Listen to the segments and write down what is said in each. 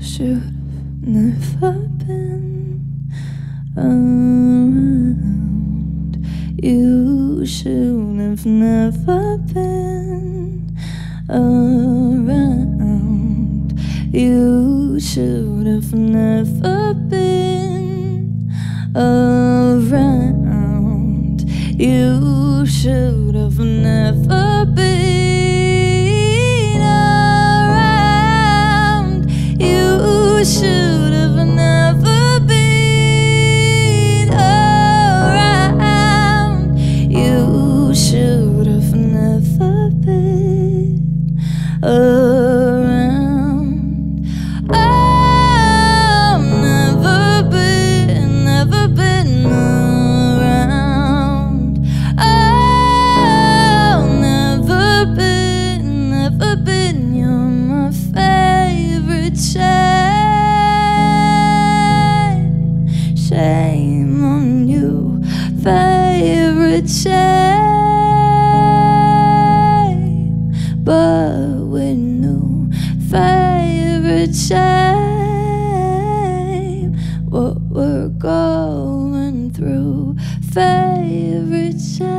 should have never been around. You should have never been around. You should have never been around. You should have never been been. Around. You're my favorite. Shame on you, favorite shame. But we knew favorite shame. What we're going through, favorite shame.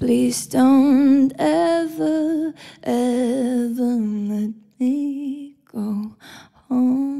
Please don't ever, ever let me go home. Um,